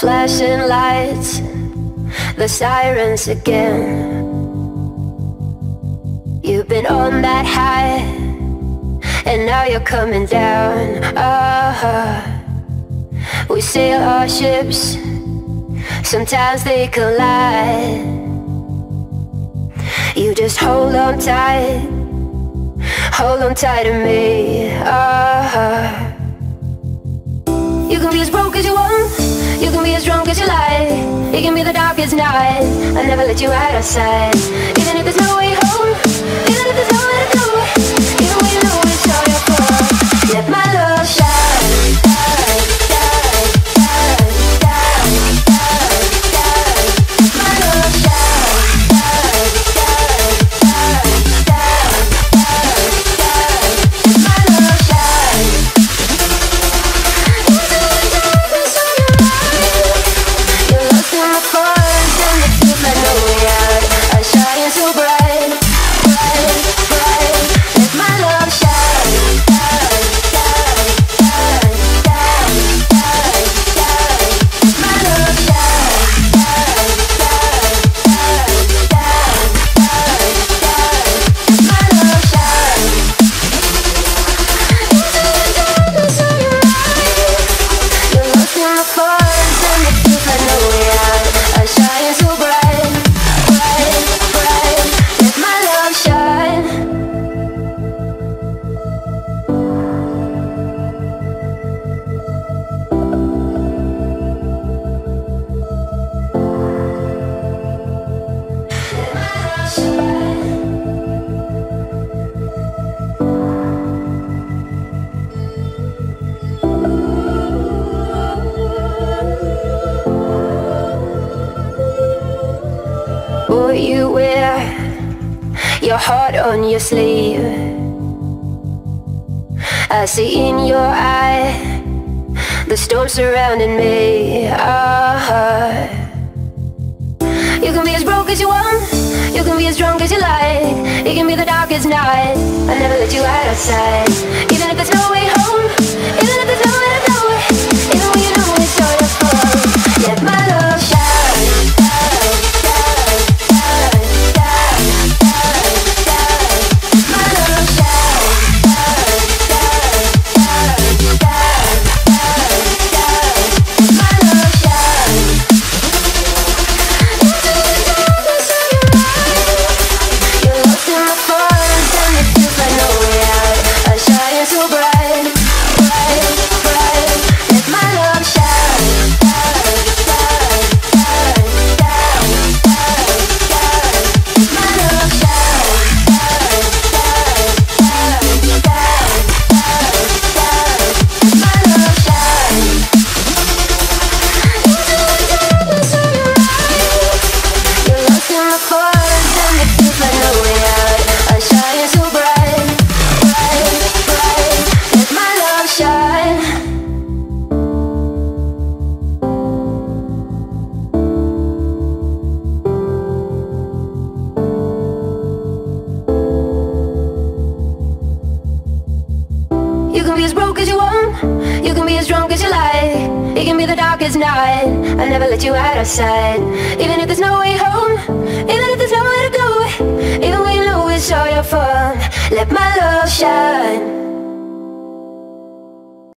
Flashing lights, the sirens again. You've been on that high, and now you're coming down. Ah, we sail our ships, sometimes they collide. You just hold on tight, hold on tight to me. Ah. As you like. It can be the darkest night. I'll never let you out of sight. Even if there's no way home Even if there's nowhere to go Even when you know it's all your fault. Let my love shine, You wear, your heart on your sleeve. I see in your eye the storm surrounding me. Ah, you can be as broke as you want, you can be as drunk as you like. It can be the darkest night. I never let you out of sight. You can be as broke as you want. You can be as drunk as you like Be the darkest night. I'll never let you out of sight. Even if there's no way home Even if there's nowhere to go Even when you know it's all your fault Let my love shine